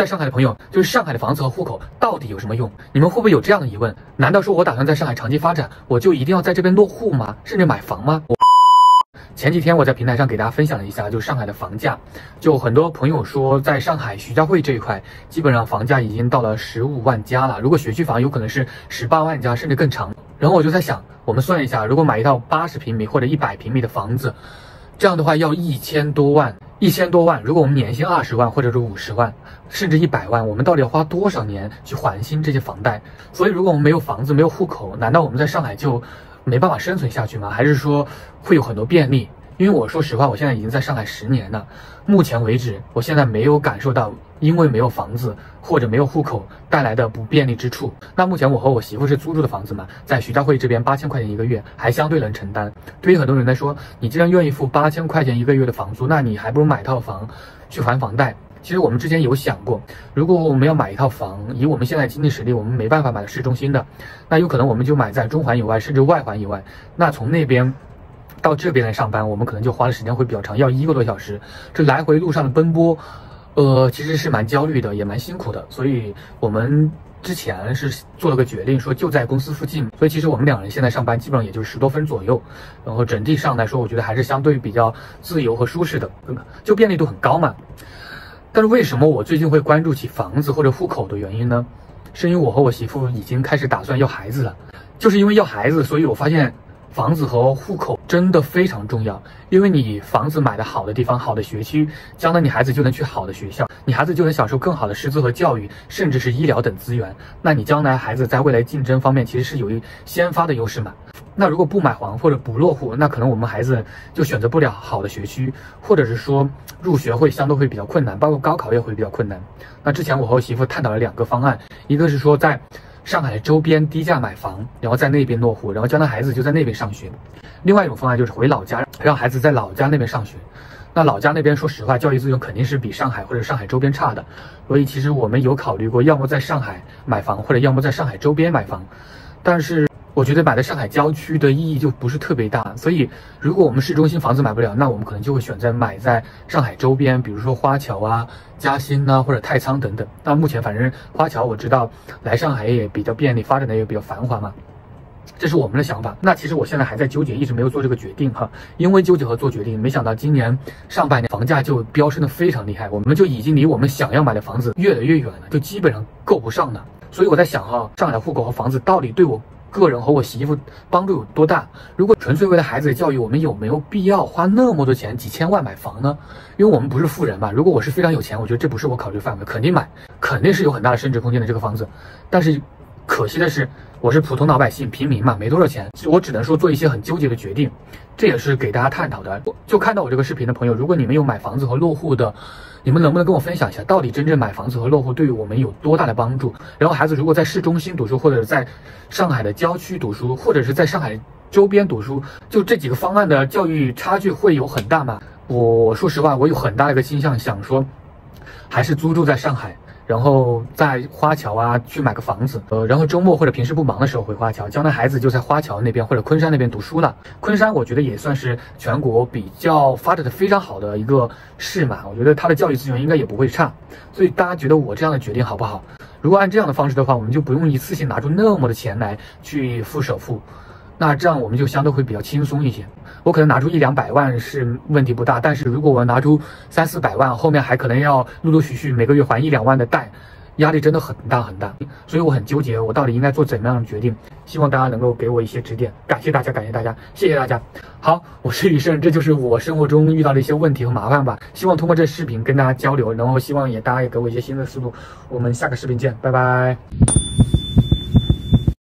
在上海的朋友，就是上海的房子和户口到底有什么用？你们会不会有这样的疑问？难道说我打算在上海长期发展，我就一定要在这边落户吗？甚至买房吗？前几天我在平台上给大家分享了一下，就上海的房价，就很多朋友说，在上海徐家汇这一块，基本上房价已经到了十五万加了。如果学区房有可能是十八万加，甚至更长。然后我就在想，我们算一下，如果买一套八十平米或者一百平米的房子，这样的话要一千多万，一千多万。如果我们年薪二十万，或者是五十万，甚至一百万，我们到底要花多少年去还清这些房贷？所以，如果我们没有房子，没有户口，难道我们在上海就没办法生存下去吗？还是说会有很多便利？因为我说实话，我现在已经在上海十年了，目前为止，我现在没有感受到因为没有房子或者没有户口带来的不便利之处。那目前我和我媳妇是租住的房子嘛，在徐家汇这边八千块钱一个月还相对能承担。对于很多人来说，你既然愿意付八千块钱一个月的房租，那你还不如买套房去还房贷。其实我们之前有想过，如果我们要买一套房，以我们现在经济实力，我们没办法买到市中心的，那有可能我们就买在中环以外，甚至外环以外。那从那边。到这边来上班，我们可能就花的时间会比较长，要一个多小时。这来回路上的奔波，呃，其实是蛮焦虑的，也蛮辛苦的。所以我们之前是做了个决定，说就在公司附近。所以其实我们两人现在上班基本上也就十多分左右，然后整体上来说，我觉得还是相对比较自由和舒适的，就便利度很高嘛。但是为什么我最近会关注起房子或者户口的原因呢？是因为我和我媳妇已经开始打算要孩子了，就是因为要孩子，所以我发现。房子和户口真的非常重要，因为你房子买的好的地方、好的学区，将来你孩子就能去好的学校，你孩子就能享受更好的师资和教育，甚至是医疗等资源。那你将来孩子在未来竞争方面其实是有一先发的优势嘛？那如果不买房或者不落户，那可能我们孩子就选择不了好的学区，或者是说入学会相对会比较困难，包括高考也会比较困难。那之前我和我媳妇探讨了两个方案，一个是说在。上海周边低价买房，然后在那边落户，然后将来孩子就在那边上学。另外一种方案就是回老家，让孩子在老家那边上学。那老家那边说实话，教育资源肯定是比上海或者上海周边差的。所以其实我们有考虑过，要么在上海买房，或者要么在上海周边买房。但是。我觉得买在上海郊区的意义就不是特别大，所以如果我们市中心房子买不了，那我们可能就会选择买在上海周边，比如说花桥啊、嘉兴呐或者太仓等等。那目前反正花桥我知道来上海也比较便利，发展的也比较繁华嘛，这是我们的想法。那其实我现在还在纠结，一直没有做这个决定哈，因为纠结和做决定，没想到今年上半年房价就飙升的非常厉害，我们就已经离我们想要买的房子越来越远了，就基本上够不上了。所以我在想哈，上海户口和房子到底对我。个人和我媳妇帮助有多大？如果纯粹为了孩子的教育，我们有没有必要花那么多钱，几千万买房呢？因为我们不是富人吧。如果我是非常有钱，我觉得这不是我考虑范围，肯定买，肯定是有很大的升值空间的这个房子。但是可惜的是，我是普通老百姓、平民嘛，没多少钱，我只能说做一些很纠结的决定。这也是给大家探讨的。就看到我这个视频的朋友，如果你们有买房子和落户的。你们能不能跟我分享一下，到底真正买房子和落户对于我们有多大的帮助？然后孩子如果在市中心读书，或者在上海的郊区读书，或者是在上海周边读书，就这几个方案的教育差距会有很大吗？我说实话，我有很大的一个倾向，想说还是租住在上海。然后在花桥啊去买个房子，呃，然后周末或者平时不忙的时候回花桥，将来孩子就在花桥那边或者昆山那边读书了。昆山我觉得也算是全国比较发展的非常好的一个市嘛，我觉得它的教育资源应该也不会差。所以大家觉得我这样的决定好不好？如果按这样的方式的话，我们就不用一次性拿出那么多钱来去付首付。那这样我们就相对会比较轻松一些。我可能拿出一两百万是问题不大，但是如果我拿出三四百万，后面还可能要陆陆续续每个月还一两万的贷，压力真的很大很大。所以我很纠结，我到底应该做怎么样的决定？希望大家能够给我一些指点。感谢大家，感谢大家，谢谢大家。好，我是雨生，这就是我生活中遇到的一些问题和麻烦吧。希望通过这视频跟大家交流，然后希望也大家也给我一些新的思路。我们下个视频见，拜拜。